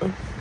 Oh.